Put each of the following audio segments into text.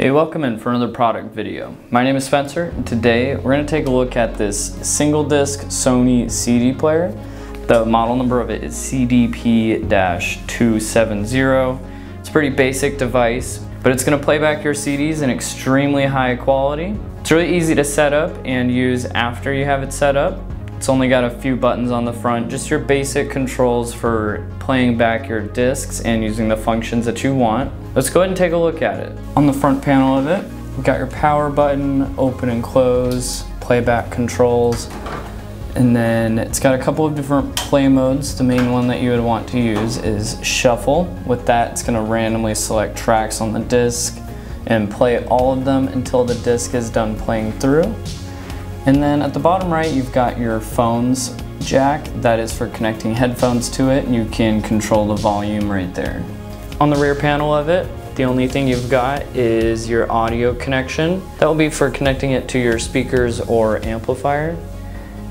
Hey, welcome in for another product video. My name is Spencer, and today we're going to take a look at this single disc Sony CD player. The model number of it is CDP-270. It's a pretty basic device, but it's going to play back your CDs in extremely high quality. It's really easy to set up and use after you have it set up. It's only got a few buttons on the front, just your basic controls for playing back your discs and using the functions that you want. Let's go ahead and take a look at it. On the front panel of it, you've got your power button, open and close, playback controls, and then it's got a couple of different play modes. The main one that you would want to use is shuffle. With that, it's gonna randomly select tracks on the disc and play all of them until the disc is done playing through. And then at the bottom right, you've got your phone's jack. That is for connecting headphones to it. You can control the volume right there. On the rear panel of it, the only thing you've got is your audio connection. That will be for connecting it to your speakers or amplifier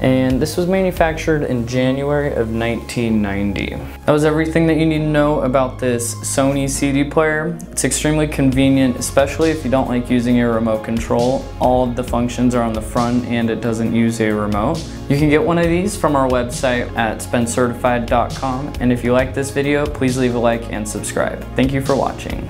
and this was manufactured in January of 1990. That was everything that you need to know about this Sony CD player. It's extremely convenient, especially if you don't like using a remote control. All of the functions are on the front and it doesn't use a remote. You can get one of these from our website at spencertified.com and if you like this video, please leave a like and subscribe. Thank you for watching.